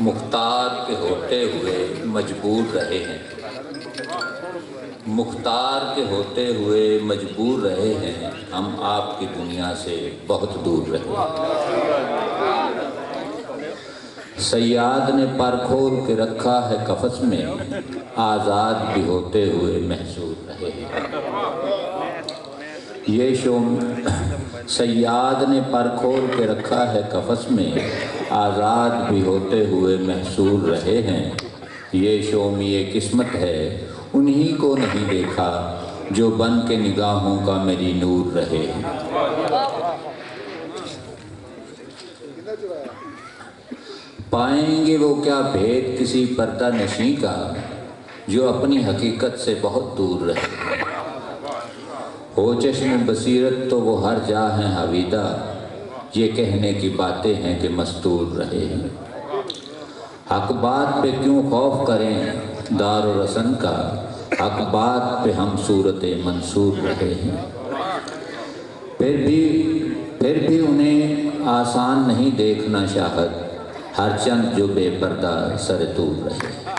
مختار کے ہوتے ہوئے مجبور رہے ہیں۔ مختار کے ہوتے ہوئے مجبور رہے ہیں۔ ہم آپ کی دنیا سے بہت دور رہے ہیں۔ سیاد نے پر کھول کے رکھا ہے کفس میں۔ آزاد بھی ہوتے ہوئے محسوس رہے ہیں۔ یہ شوم سیاد نے پر کھول کے رکھا ہے کفس میں۔ آزاد بھی ہوتے ہوئے محسور رہے ہیں۔ یہ شوم یہ قسمت ہے۔ انہی کو نہیں دیکھا جو بن کے نگاہوں کا میری نور رہے ہیں۔ پائیں گے وہ کیا بھید کسی پردہ نشیں کا جو اپنی حقیقت سے بہت دور رہے۔ ہو چشم بصیرت تو وہ ہر جا ہیں حویدہ۔ یہ کہنے کی باتیں ہیں کہ مستور رہے ہیں۔ حق بات پہ کیوں خوف کریں دار و رسن کا؟ حق بات پہ ہم صورت منصور رہے ہیں۔ پھر بھی پھر بھی انہیں آسان نہیں دیکھنا شاہد، ہر چند جو بے پردہ سر طور رہے۔